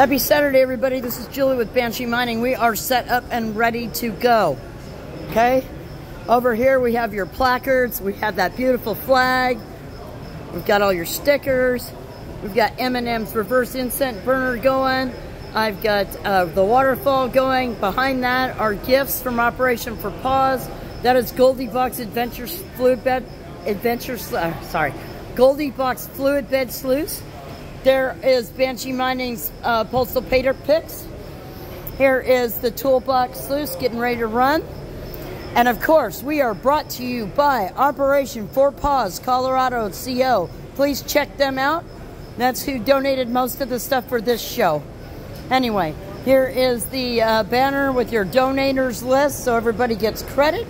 Happy Saturday, everybody. This is Julie with Banshee Mining. We are set up and ready to go. Okay? Over here, we have your placards. We have that beautiful flag. We've got all your stickers. We've got M&M's reverse incense burner going. I've got uh, the waterfall going. Behind that are gifts from Operation for Paws. That is Goldie Box Adventures Fluid Bed, Adventure, uh, sorry, Goldie Box Fluid Bed Sluice. There is Banshee Mining's uh, Postal Paydirt Picks. Here is the Toolbox Sluice getting ready to run. And of course, we are brought to you by Operation for Paws, Colorado CO. Please check them out. That's who donated most of the stuff for this show. Anyway, here is the uh, banner with your donators list so everybody gets credit.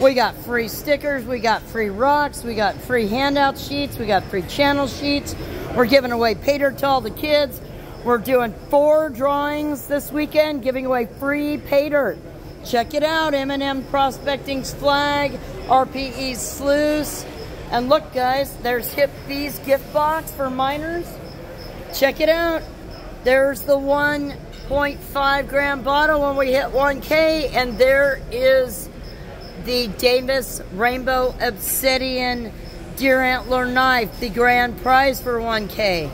We got free stickers, we got free rocks, we got free handout sheets, we got free channel sheets. We're giving away paydirt to all the kids. We're doing four drawings this weekend, giving away free paydirt. Check it out, M&M Prospecting's flag, RPE's sluice. And look guys, there's Hip Fee's gift box for miners. Check it out. There's the 1.5 gram bottle when we hit 1K, and there is the Davis Rainbow Obsidian Deer Antler Knife, the grand prize for 1K.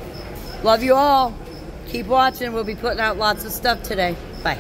Love you all. Keep watching. We'll be putting out lots of stuff today. Bye.